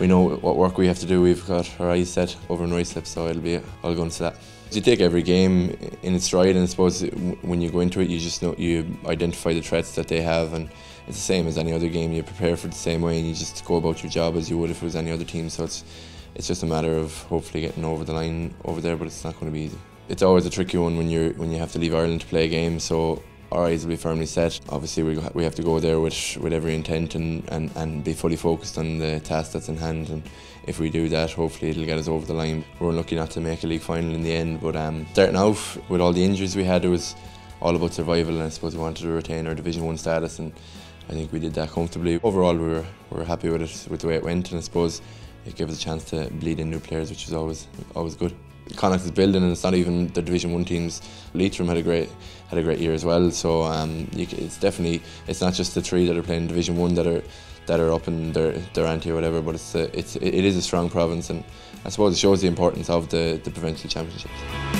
we know what work we have to do. We've got our eyes set over in Ruislip, so it'll be all going to that. You take every game in its stride, and I suppose when you go into it, you just know you identify the threats that they have, and it's the same as any other game. You prepare for the same way, and you just go about your job as you would if it was any other team. So it's it's just a matter of hopefully getting over the line over there, but it's not going to be easy. It's always a tricky one when you're when you have to leave Ireland to play a game. So our eyes will be firmly set. Obviously, we, we have to go there with, with every intent and, and, and be fully focused on the task that's in hand. And if we do that, hopefully it'll get us over the line. We're unlucky not to make a league final in the end, but um, starting off with all the injuries we had, it was all about survival, and I suppose we wanted to retain our Division One status, and I think we did that comfortably. Overall, we were we were happy with it, with the way it went, and I suppose it gave us a chance to bleed in new players, which is always always good. Connacht is building, and it's not even the Division One teams. Leitrim had a great had a great year as well. So um, it's definitely it's not just the three that are playing Division One that are that are up in their their ante or whatever. But it's a, it's it is a strong province, and I suppose it shows the importance of the the provincial championships.